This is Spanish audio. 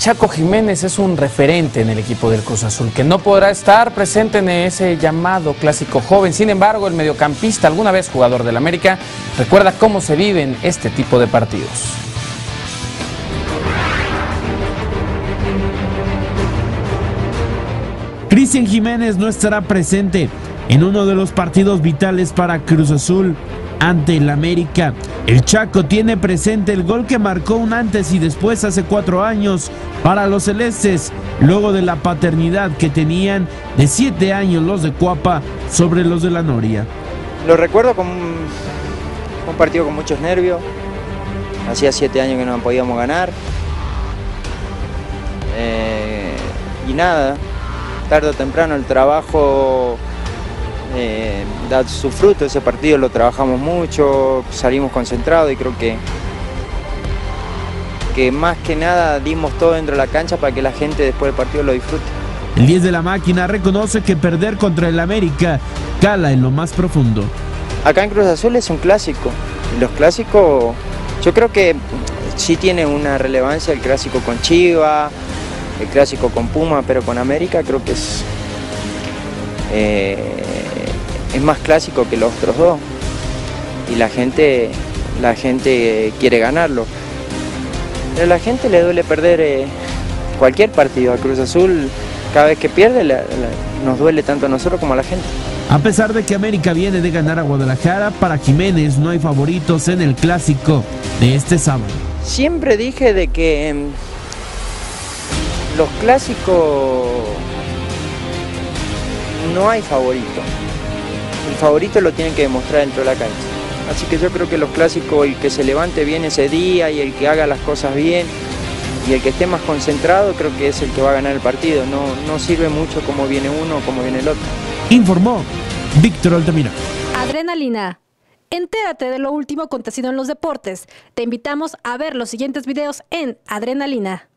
Chaco Jiménez es un referente en el equipo del Cruz Azul, que no podrá estar presente en ese llamado clásico joven. Sin embargo, el mediocampista, alguna vez jugador del América, recuerda cómo se viven este tipo de partidos. Cristian Jiménez no estará presente en uno de los partidos vitales para Cruz Azul ante el América. El Chaco tiene presente el gol que marcó un antes y después hace cuatro años para los celestes, luego de la paternidad que tenían de siete años los de Cuapa sobre los de la Noria. Lo recuerdo como un, partido con muchos nervios. Hacía siete años que no podíamos ganar. Eh, y nada, tarde o temprano el trabajo eh, da su fruto, ese partido lo trabajamos mucho, salimos concentrados y creo que, que más que nada dimos todo dentro de la cancha para que la gente después del partido lo disfrute. El 10 de la máquina reconoce que perder contra el América cala en lo más profundo. Acá en Cruz Azul es un clásico, los clásicos yo creo que sí tiene una relevancia el clásico con Chiva, el clásico con Puma, pero con América creo que es... Eh, es más clásico que los otros dos y la gente, la gente quiere ganarlo. Pero a la gente le duele perder eh, cualquier partido. A Cruz Azul cada vez que pierde nos duele tanto a nosotros como a la gente. A pesar de que América viene de ganar a Guadalajara, para Jiménez no hay favoritos en el clásico de este sábado. Siempre dije de que mm, los clásicos no hay favorito el favorito lo tienen que demostrar dentro de la cancha. Así que yo creo que los clásicos, el que se levante bien ese día y el que haga las cosas bien y el que esté más concentrado, creo que es el que va a ganar el partido. No, no sirve mucho cómo viene uno o cómo viene el otro. Informó Víctor Altamira. Adrenalina. Entérate de lo último acontecido en los deportes. Te invitamos a ver los siguientes videos en Adrenalina.